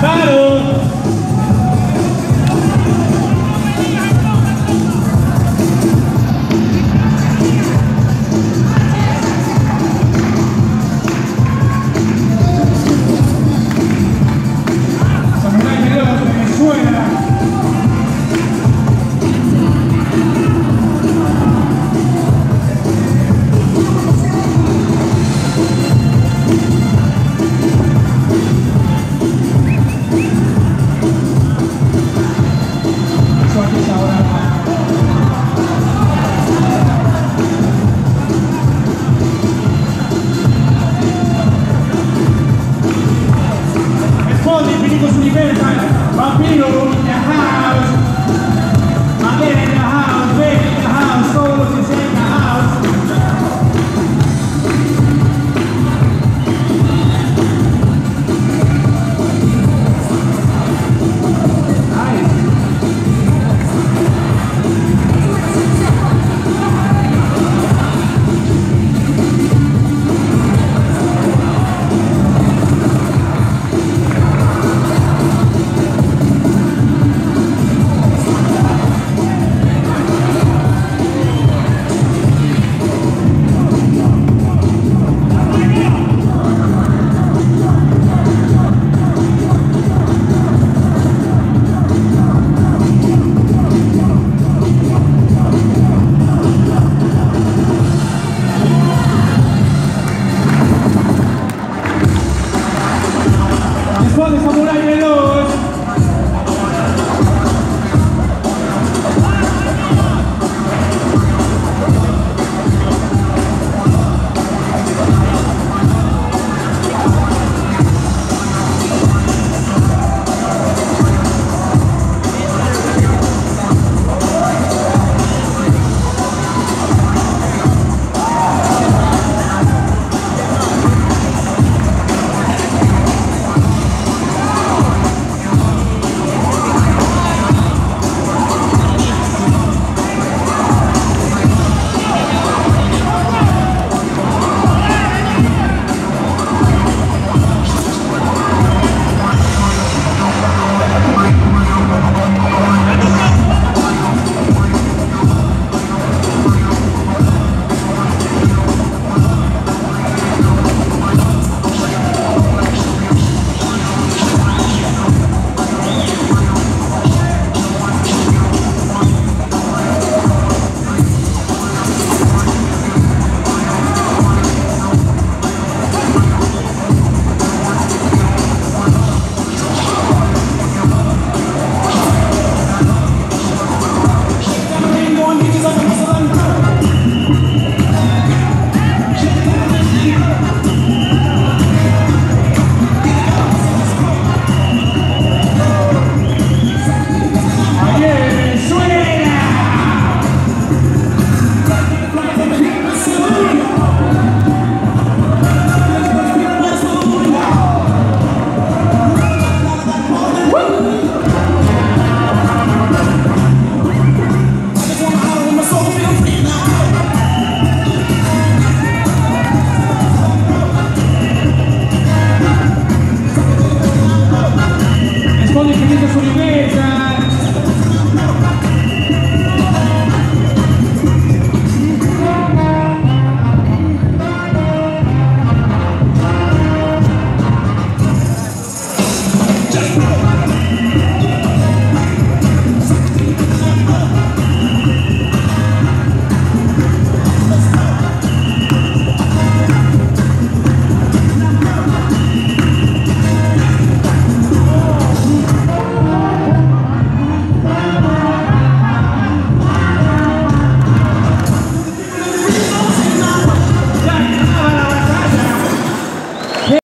battle. su libertad, vampiro. Escola Samurai Yeah.